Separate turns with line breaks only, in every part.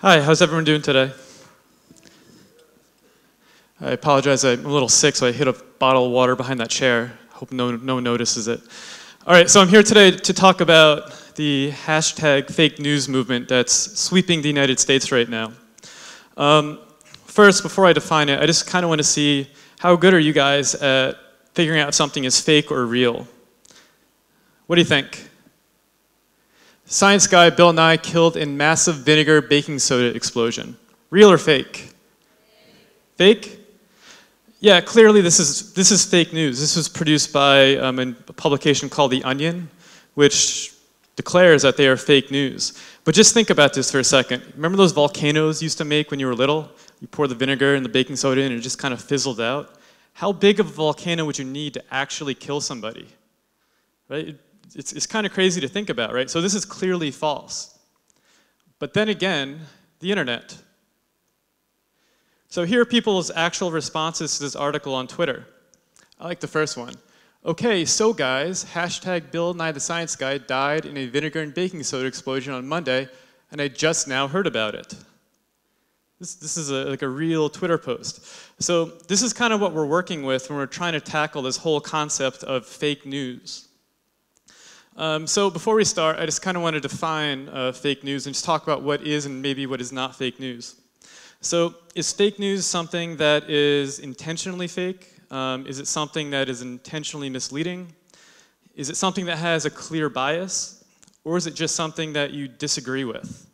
Hi, how's everyone doing today? I apologize, I'm a little sick, so I hit a bottle of water behind that chair. Hope no, no one notices it. All right, so I'm here today to talk about the hashtag fake news movement that's sweeping the United States right now. Um, first, before I define it, I just kind of want to see how good are you guys at figuring out if something is fake or real? What do you think? Science guy Bill Nye killed in massive vinegar baking soda explosion. Real or fake? Fake? Yeah, clearly this is, this is fake news. This was produced by um, a publication called The Onion, which declares that they are fake news. But just think about this for a second. Remember those volcanoes you used to make when you were little? You pour the vinegar and the baking soda in and it just kind of fizzled out. How big of a volcano would you need to actually kill somebody? Right? It's, it's kind of crazy to think about, right? So this is clearly false. But then again, the internet. So here are people's actual responses to this article on Twitter. I like the first one. Okay, so guys, hashtag Bill Nye the Science Guy died in a vinegar and baking soda explosion on Monday, and I just now heard about it. This, this is a, like a real Twitter post. So this is kind of what we're working with when we're trying to tackle this whole concept of fake news. Um, so before we start, I just kind of want to define uh, fake news and just talk about what is and maybe what is not fake news. So is fake news something that is intentionally fake? Um, is it something that is intentionally misleading? Is it something that has a clear bias? Or is it just something that you disagree with?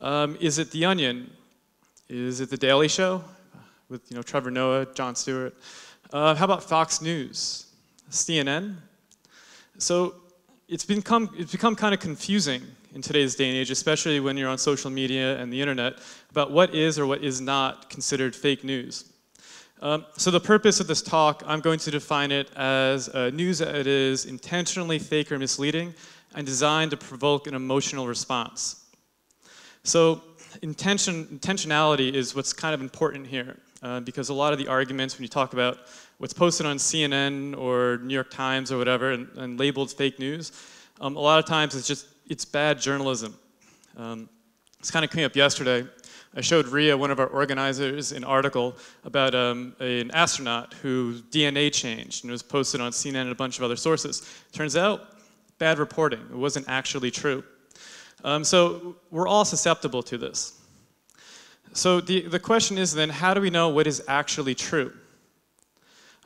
Um, is it The Onion? Is it The Daily Show with you know, Trevor Noah, Jon Stewart? Uh, how about Fox News? CNN? So it's become, it's become kind of confusing in today's day and age, especially when you're on social media and the internet, about what is or what is not considered fake news. Um, so the purpose of this talk, I'm going to define it as uh, news that is intentionally fake or misleading and designed to provoke an emotional response. So intention, intentionality is what's kind of important here uh, because a lot of the arguments when you talk about what's posted on CNN or New York Times or whatever and, and labeled fake news, um, a lot of times it's just, it's bad journalism. Um, this kind of came up yesterday. I showed Ria, one of our organizers, an article about um, an astronaut whose DNA changed and it was posted on CNN and a bunch of other sources. Turns out, bad reporting. It wasn't actually true. Um, so we're all susceptible to this. So the, the question is then, how do we know what is actually true?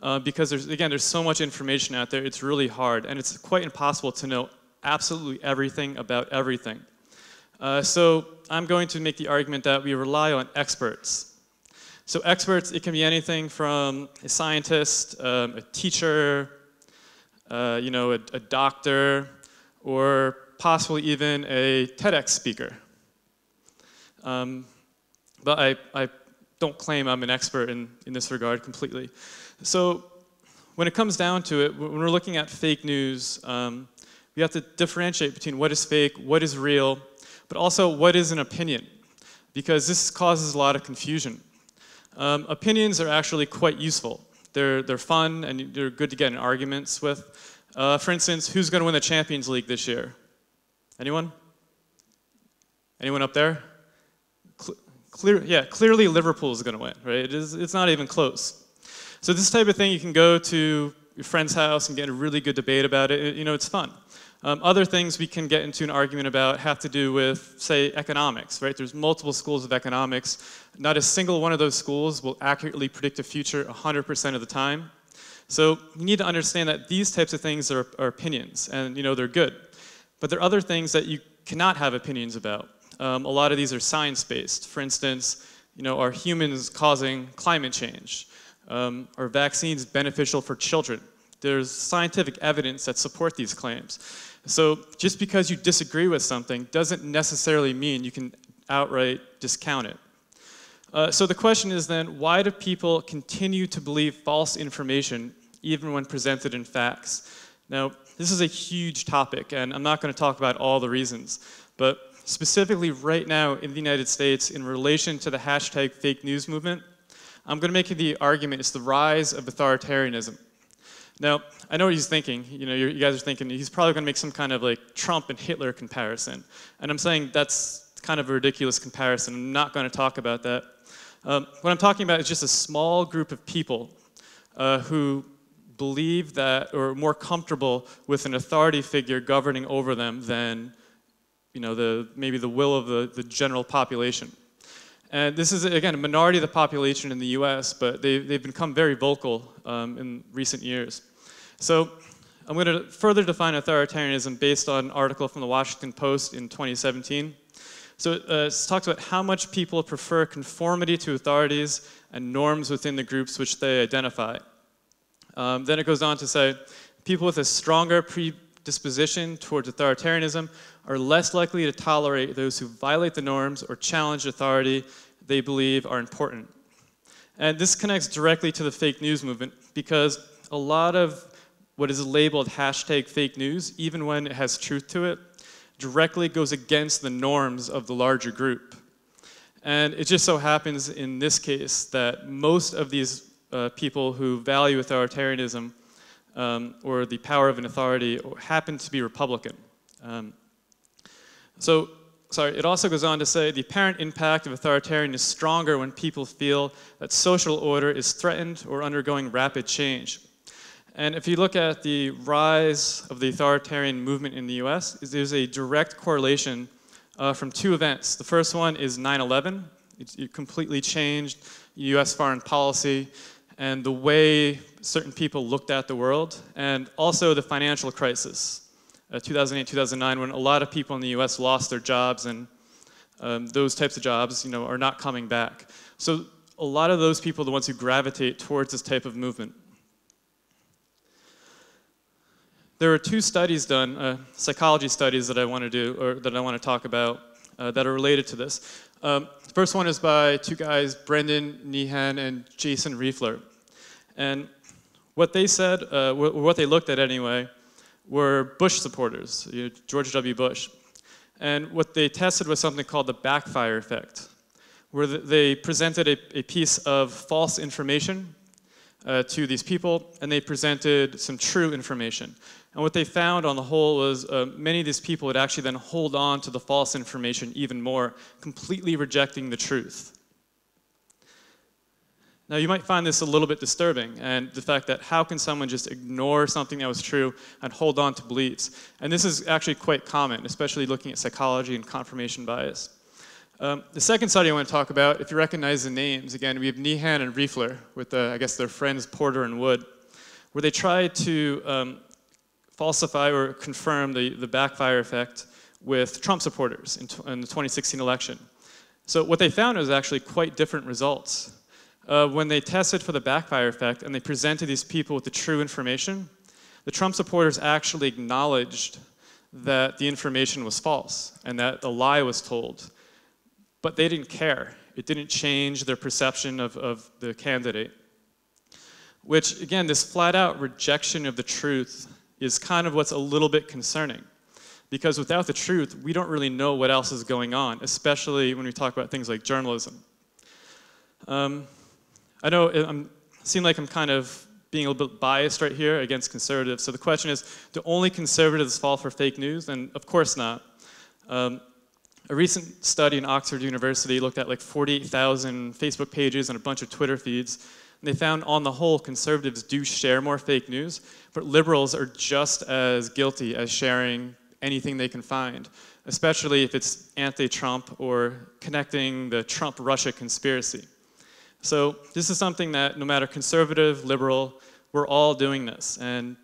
Uh, because there's, again, there's so much information out there, it's really hard, and it's quite impossible to know absolutely everything about everything. Uh, so I'm going to make the argument that we rely on experts. So experts, it can be anything from a scientist, um, a teacher, uh, you know, a, a doctor, or possibly even a TEDx speaker. Um, but I, I don't claim I'm an expert in, in this regard completely. So when it comes down to it, when we're looking at fake news, um, we have to differentiate between what is fake, what is real, but also what is an opinion, because this causes a lot of confusion. Um, opinions are actually quite useful. They're, they're fun and they're good to get in arguments with. Uh, for instance, who's going to win the Champions League this year? Anyone? Anyone up there? Cl clear, yeah, clearly Liverpool is going to win, right? It is, it's not even close. So this type of thing, you can go to your friend's house and get a really good debate about it. You know, it's fun. Um, other things we can get into an argument about have to do with, say, economics, right? There's multiple schools of economics. Not a single one of those schools will accurately predict the future 100% of the time. So you need to understand that these types of things are, are, opinions, and you know they're good. But there are other things that you cannot have opinions about. Um, a lot of these are science-based. For instance, you know, are humans causing climate change? Um, are vaccines beneficial for children? There's scientific evidence that support these claims. So just because you disagree with something doesn't necessarily mean you can outright discount it. Uh, so the question is then, why do people continue to believe false information even when presented in facts? Now, this is a huge topic, and I'm not going to talk about all the reasons, but specifically right now in the United States in relation to the hashtag fake news movement, I'm going to make the argument it's the rise of authoritarianism. Now, I know what he's thinking. You know, you guys are thinking he's probably going to make some kind of like Trump and Hitler comparison. And I'm saying that's kind of a ridiculous comparison. I'm not going to talk about that. Um, what I'm talking about is just a small group of people uh, who believe that or are more comfortable with an authority figure governing over them than you know, the, maybe the will of the, the general population. And this is, again, a minority of the population in the US, but they, they've become very vocal um, in recent years. So I'm going to further define authoritarianism based on an article from the Washington Post in 2017. So uh, it talks about how much people prefer conformity to authorities and norms within the groups which they identify. Um, then it goes on to say, people with a stronger predisposition towards authoritarianism are less likely to tolerate those who violate the norms or challenge authority they believe are important. And this connects directly to the fake news movement because a lot of what is labeled hashtag fake news, even when it has truth to it, directly goes against the norms of the larger group. And it just so happens in this case that most of these uh, people who value authoritarianism um, or the power of an authority happen to be Republican. Um, so, sorry, it also goes on to say the apparent impact of authoritarian is stronger when people feel that social order is threatened or undergoing rapid change. And if you look at the rise of the authoritarian movement in the US, there's a direct correlation uh, from two events. The first one is 9 11. It, it, completely changed US foreign policy and the way certain people looked at the world, and also the financial crisis, uh, 2008, 2009, when a lot of people in the US lost their jobs, and um, those types of jobs you know, are not coming back. So a lot of those people are the ones who gravitate towards this type of movement. There are two studies done, uh, psychology studies that I want to do, or that I want to talk about, uh, that are related to this. Um, the first one is by two guys, Brendan Nyhan and Jason Reifler. And what they said, uh, what they looked at anyway, were Bush supporters, you know, George W. Bush. And what they tested was something called the backfire effect, where they presented a, a piece of false information uh, to these people, and they presented some true information. And what they found on the whole was uh, many of these people would actually then hold on to the false information even more, completely rejecting the truth. Now, you might find this a little bit disturbing, and the fact that how can someone just ignore something that was true and hold on to beliefs? And this is actually quite common, especially looking at psychology and confirmation bias. Um, the second study I want to talk about, if you recognize the names, again, we have Nyhan and Reifler with, uh, I guess, their friends Porter and Wood, where they tried to um, falsify or confirm the, the backfire effect with Trump supporters in, in, the 2016 election. So what they found was actually quite different results. Uh, when they tested for the backfire effect and they presented these people with the true information, the Trump supporters actually acknowledged that the information was false and that a lie was told. But they didn't care. It didn't change their perception of, of the candidate. Which, again, this flat out rejection of the truth is kind of what's a little bit concerning. Because without the truth, we don't really know what else is going on, especially when we talk about things like journalism. Um, I know it seem like I'm kind of being a little bit biased right here against conservatives. So the question is, do only conservatives fall for fake news? And of course not. Um, a recent study in Oxford University looked at like 48,000 Facebook pages and a bunch of Twitter feeds And they found on the whole, conservatives do share more fake news, but liberals are just as guilty as sharing anything they can find, especially if it's anti Trump or connecting the Trump Russia conspiracy. So, this is something that no matter conservative, liberal, we're all doing this. And,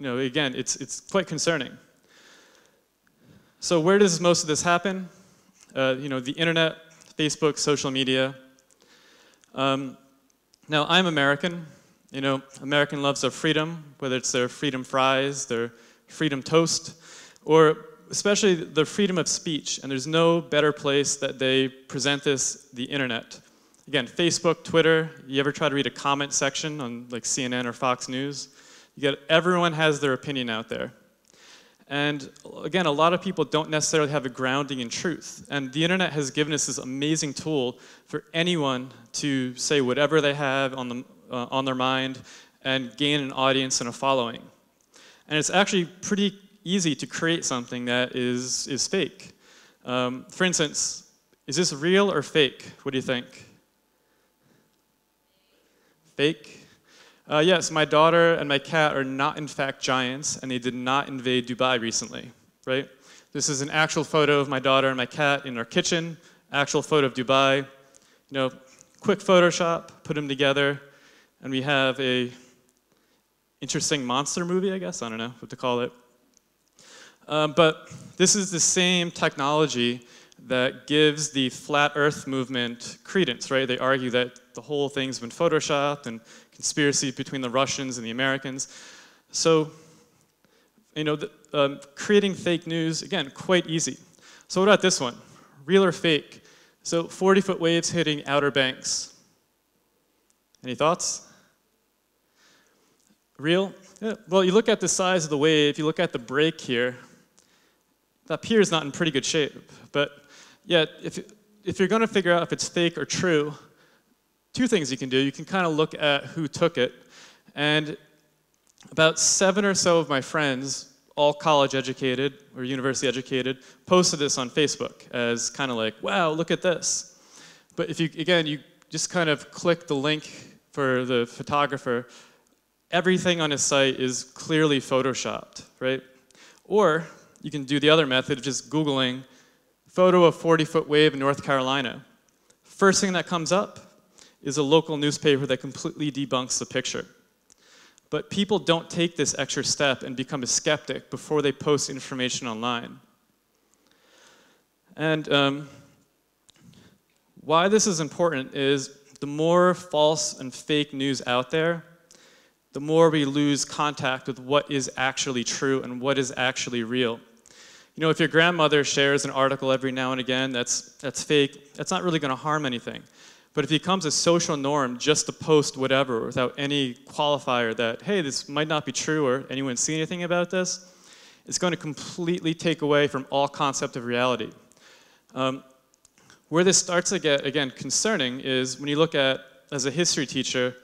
you know, again, it's, it's quite concerning. So, where does most of this happen? Uh, you know, the internet, Facebook, social media. Um, now, I'm American. You know, American loves their freedom, whether it's their freedom fries, their freedom toast, or especially the freedom of speech. And there's no better place that they present this, the internet. Again, Facebook, Twitter, you ever try to read a comment section on like CNN or Fox News? You get everyone has their opinion out there. And again, a lot of people don't necessarily have a grounding in truth. And the internet has given us this amazing tool for anyone to say whatever they have on, the, uh, on their mind and gain an audience and a following. And it's actually pretty easy to create something that is, is fake. Um, for instance, Is this real or fake? What do you think? Fake? Uh, yes, my daughter and my cat are not, in fact, giants, and they did not invade Dubai recently, right? This is an actual photo of my daughter and my cat in our kitchen, actual photo of Dubai. You know, quick Photoshop, put them together, and we have a interesting monster movie, I guess. I don't know what to call it. Um, but this is the same technology that gives the flat earth movement credence, right? They argue that the whole thing's been photoshopped and conspiracy between the Russians and the Americans. So, you know, the, um, creating fake news, again, quite easy. So what about this one? Real or fake? So 40 foot waves hitting Outer Banks. Any thoughts? Real? Yeah. Well, you look at the size of the wave, If you look at the break here, that pier is not in pretty good shape. But yet, if, if you're going to figure out if it's fake or true, two things you can do. You can kind of look at who took it. And about seven or so of my friends, all college educated or university educated, posted this on Facebook as kind of like, wow, look at this. But if you, again, you just kind of click the link for the photographer, everything on his site is clearly photoshopped, right? Or you can do the other method of just Googling photo of 40 foot wave in North Carolina. First thing that comes up is a local newspaper that completely debunks the picture. But people don't take this extra step and become a skeptic before they post information online. And um, why this is important is the more false and fake news out there, the more we lose contact with what is actually true and what is actually real. You know, if your grandmother shares an article every now and again that's, that's fake, that's not really going to harm anything. But if it becomes a social norm just to post whatever without any qualifier that, hey, this might not be true or anyone see anything about this, it's going to completely take away from all concept of reality. Um, where this starts to get, again, concerning is when you look at, as a history teacher,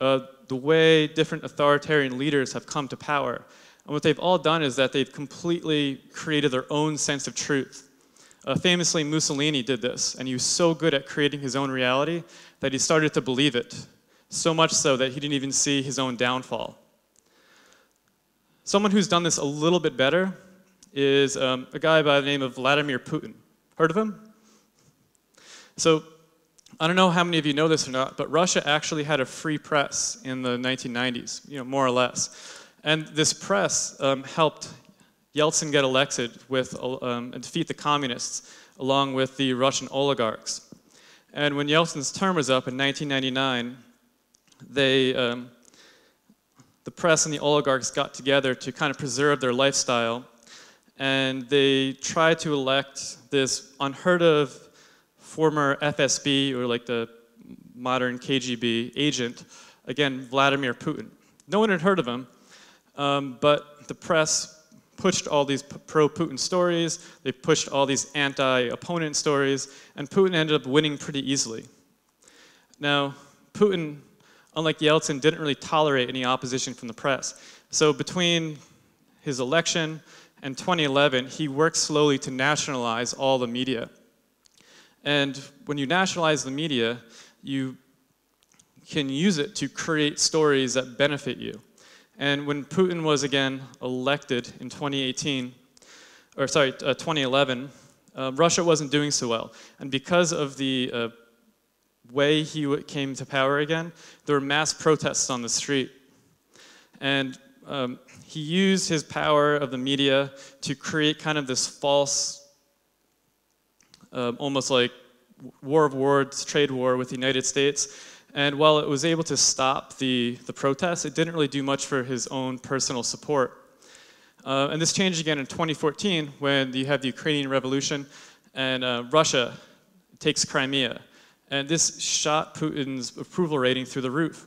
uh, the way different authoritarian leaders have come to power. And what they've all done is that they've completely created their own sense of truth. Uh, famously, Mussolini did this, and he was so good at creating his own reality that he started to believe it, so much so that he didn't even see his own downfall. Someone who's done this a little bit better is um, a guy by the name of Vladimir Putin. Heard of him? So, I don't know how many of you know this or not, but Russia actually had a free press in the 1990s, you know, more or less. And this press um, helped Yeltsin get elected with, um, and defeat the communists along with the Russian oligarchs. And when Yeltsin's term was up in 1999, they, um, the press and the oligarchs got together to kind of preserve their lifestyle. And they tried to elect this unheard of former FSB, or like the modern KGB agent, again, Vladimir Putin. No one had heard of him, um, but the press pushed all these pro-Putin stories, they pushed all these anti-opponent stories, and Putin ended up winning pretty easily. Now, Putin, unlike Yeltsin, didn't really tolerate any opposition from the press. So between his election and 2011, he worked slowly to nationalize all the media. And when you nationalize the media, you can use it to create stories that benefit you. And when Putin was again elected in 2018, or sorry, uh, 2011, uh, Russia wasn't doing so well. And because of the uh, way he came to power again, there were mass protests on the street. And um, he used his power of the media to create kind of this false, um, almost like war of words, trade war with the United States and while it was able to stop the, the protests, it didn't really do much for his own personal support. Uh, and this changed again in 2014 when you have the Ukrainian revolution and uh, Russia takes Crimea. And this shot Putin's approval rating through the roof.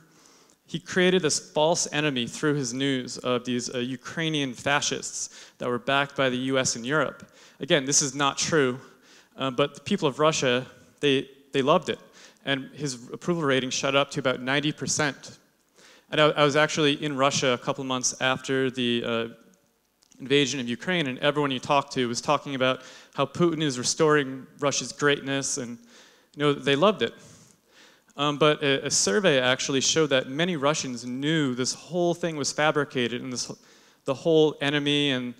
He created this false enemy through his news of these uh, Ukrainian fascists that were backed by the US and Europe. Again, this is not true, uh, but the people of Russia, they, they loved it and his approval rating shot up to about 90%. And I, I was actually in Russia a couple months after the uh, invasion of Ukraine, and everyone you talked to was talking about how Putin is restoring Russia's greatness, and you know they loved it. Um, but a, a, survey actually showed that many Russians knew this whole thing was fabricated, and this, the whole enemy and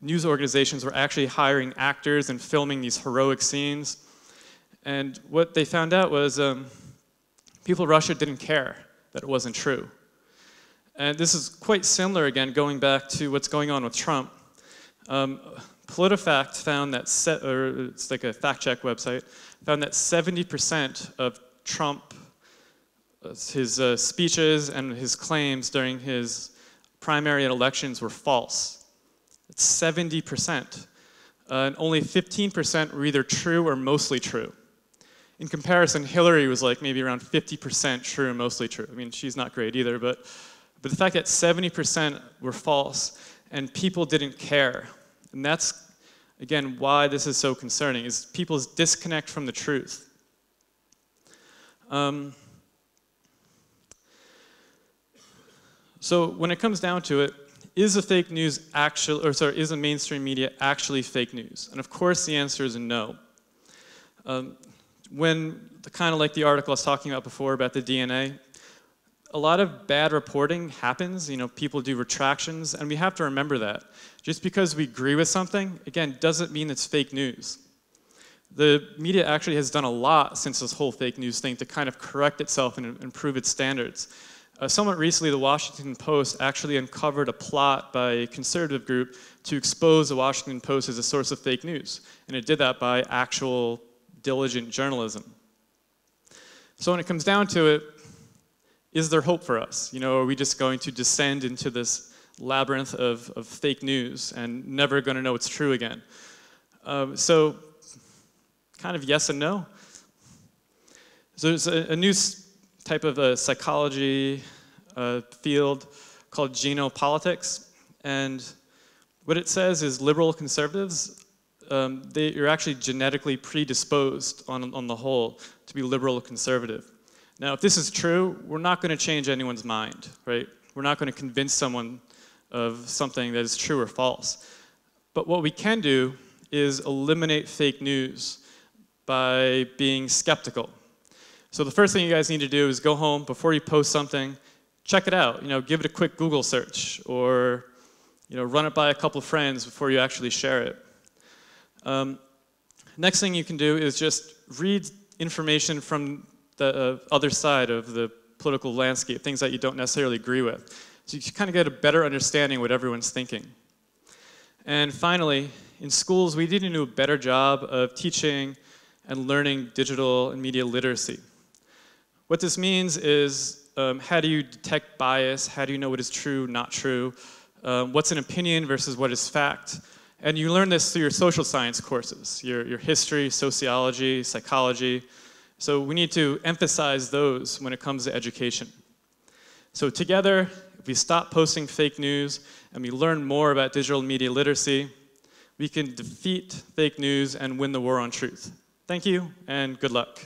news organizations were actually hiring actors and filming these heroic scenes. And what they found out was um, people in Russia didn't care that it wasn't true. And this is quite similar, again, going back to what's going on with Trump. Um, PolitiFact found that, or it's like a fact check website, found that 70% of Trump, uh, his uh, speeches and his claims during his primary and elections were false. It's 70%. Uh, and only 15% were either true or mostly true. In comparison, Hillary was like maybe around 50% true mostly true. I mean, she's not great either, but, but the fact that 70% were false and people didn't care, and that's, again, why this is so concerning, is people's disconnect from the truth. Um, so when it comes down to it, is a fake news actually, or sorry, is a mainstream media actually fake news? And of course the answer is no. Um, when, kind of like the article I was talking about before about the DNA, a lot of bad reporting happens, you know, people do retractions, and we have to remember that. Just because we agree with something, again, doesn't mean it's fake news. The media actually has done a lot since this whole fake news thing to kind of correct itself and improve its standards. Uh, somewhat recently, the Washington Post actually uncovered a plot by a conservative group to expose the Washington Post as a source of fake news. And it did that by actual diligent journalism. So when it comes down to it, is there hope for us? You know, are we just going to descend into this labyrinth of, of fake news and never going to know it's true again? Uh, so kind of yes and no. So there's a, a new type of a psychology uh, field called genopolitics, and what it says is liberal conservatives, um, they, you're actually genetically predisposed on, on the whole to be liberal or conservative. Now, if this is true, we're not going to change anyone's mind, right? We're not going to convince someone of something that is true or false. But what we can do is eliminate fake news by being skeptical. So the first thing you guys need to do is go home before you post something, check it out. You know, give it a quick Google search or you know, run it by a couple of friends before you actually share it. Um, next thing you can do is just read information from the uh, other side of the political landscape, things that you don't necessarily agree with. So you kind of get a better understanding of what everyone's thinking. And finally, in schools, we need to do a better job of teaching and learning digital and media literacy. What this means is um, how do you detect bias? How do you know what is true, not true? Um, what's an opinion versus what is fact? And you learn this through your social science courses, your, your history, sociology, psychology. So we need to emphasize those when it comes to education. So together, if we stop posting fake news and we learn more about digital media literacy, we can defeat fake news and win the war on truth. Thank you, and good luck.